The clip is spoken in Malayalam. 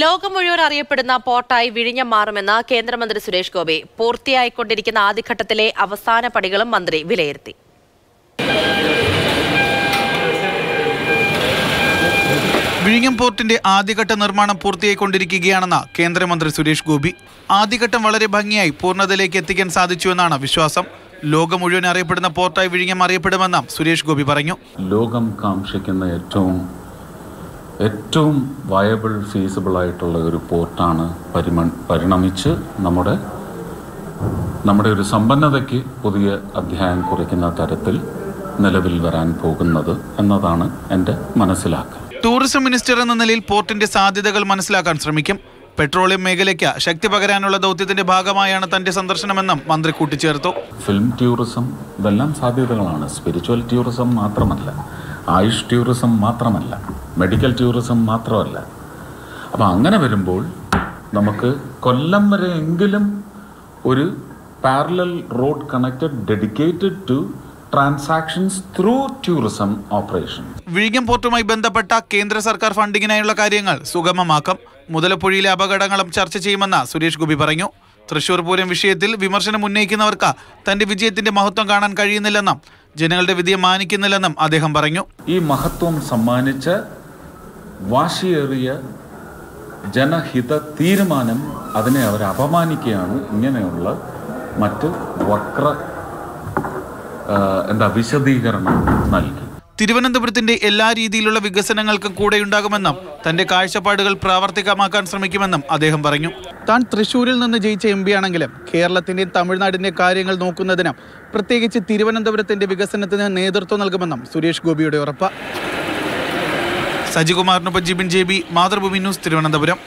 ലോകം മുഴുവൻ അറിയപ്പെടുന്ന പോർട്ടായി വിഴിഞ്ഞം മാറുമെന്ന് കേന്ദ്രമന്ത്രി സുരേഷ് ഗോപി പൂർത്തിയായിക്കൊണ്ടിരിക്കുന്ന ആദ്യഘട്ടത്തിലെ അവസാന പടികളും മന്ത്രി വിലയിരുത്തി. വിഴിഞ്ഞം പോർട്ടിന്റെ ആദ്യഘട്ട നിർമ്മാണം പൂർത്തിയായിക്കൊണ്ടിരിക്കുകയാണെന്ന് കേന്ദ്രമന്ത്രി സുരേഷ് ഗോപി. ആദ്യഘട്ടം വളരെ ഭംഗിയായി പൂർണതയിലേക്ക് എത്തിക്കാൻ സാധിച്ചുവെന്നാണ് വിശ്വാസം. ലോകം മുഴുവൻ അറിയപ്പെടുന്ന പോർട്ടായി വിഴിഞ്ഞം അറിയപ്പെടുമെന്നും സുരേഷ് ഗോപി പറഞ്ഞു. ലോകം കാക്ഷിക്കുന്ന ഏറ്റവും ഏറ്റവും വയബിൾ ഫീസിബിൾ ആയിട്ടുള്ള ഒരു പോർട്ടാണ് പരിമ പരിണമിച്ച് നമ്മുടെ നമ്മുടെ ഒരു സമ്പന്നതയ്ക്ക് പുതിയ അധ്യായം കുറിക്കുന്ന തരത്തിൽ നിലവിൽ വരാൻ പോകുന്നത് എന്നതാണ് എന്റെ മനസ്സിലാക്കൽ. ടൂറിസം മിനിസ്റ്റർ എന്ന നിലയിൽ പോർട്ടിന്റെ സാധ്യതകൾ മനസ്സിലാക്കാൻ ശ്രമിക്കും. പെട്രോളിയം മേഖലയ്ക്ക് ശക്തി പകരാനുള്ള ദൗത്യത്തിന്റെ ഭാഗമായാണ് തന്റെ സന്ദർശനമെന്നും മന്ത്രി കൂട്ടിച്ചേർത്തു. ഫിലിം ടൂറിസം ഇതെല്ലാം സാധ്യതകളാണ്. സ്പിരിച്വൽ ടൂറിസം മാത്രമല്ല. ആയുഷ് ടൂറിസം മാത്രമല്ല മെഡിക്കൽ ടൂറിസം മാത്രമല്ല. അപ്പോൾ അങ്ങനെ വരുമ്പോൾ നമുക്ക് കൊല്ലം വരെ എങ്കിലും ഒരു parallel road connected dedicated to transactions through tourism operation വിഴിഞ്ഞം പോർട്ടുമായി ബന്ധപ്പെട്ട കേന്ദ്ര സർക്കാർ ഫണ്ടിങ്ങിനായുള്ള കാര്യങ്ങൾ സുഗമമാക്കും. മുതലപ്പുഴയിലെ അപകടങ്ങളും ചർച്ച ചെയ്യുമെന്ന് സുരേഷ് ഗോപി പറഞ്ഞു. തൃശൂർ പൂരം വിഷയത്തിൽ വിമർശനം ഉന്നയിക്കുന്നവർക്ക് തന്റെ വിജയത്തിന്റെ മഹത്വം കാണാൻ കഴിയുന്നില്ലെന്നും ജനങ്ങളുടെ വിധിയെ മാനിക്കുന്നില്ലെന്നും അദ്ദേഹം പറഞ്ഞു. ഈ മഹത്വം സമ്മാനിച്ച വാശിയേറിയ ജനഹിത തീരുമാനം അതിനെ അവർ അപമാനിക്കുകയാണ്. ഇങ്ങനെയുള്ള മറ്റ് വക്ര എന്താ വിശദീകരണം നൽകി. തിരുവനന്തപുരത്തിന്റെ എല്ലാ രീതിയിലുള്ള വികസനങ്ങൾക്കും കൂടെയുണ്ടാകുമെന്നും തന്റെ കാഴ്ചപ്പാടുകൾ പ്രാവർത്തികമാക്കാൻ ശ്രമിക്കുമെന്നും അദ്ദേഹം പറഞ്ഞു. താൻ തൃശൂരിൽ നിന്ന് ജയിച്ച എം ആണെങ്കിലും കേരളത്തിന്റെയും തമിഴ്നാടിന്റെ കാര്യങ്ങൾ നോക്കുന്നതിനും പ്രത്യേകിച്ച് തിരുവനന്തപുരത്തിന്റെ വികസനത്തിന് നേതൃത്വം നൽകുമെന്നും സുരേഷ് ഗോപിയുടെ ഉറപ്പ്. സജികുമാറിനൊപ്പം Jibin J B Mathrubhumi news Thiruvananthapuram.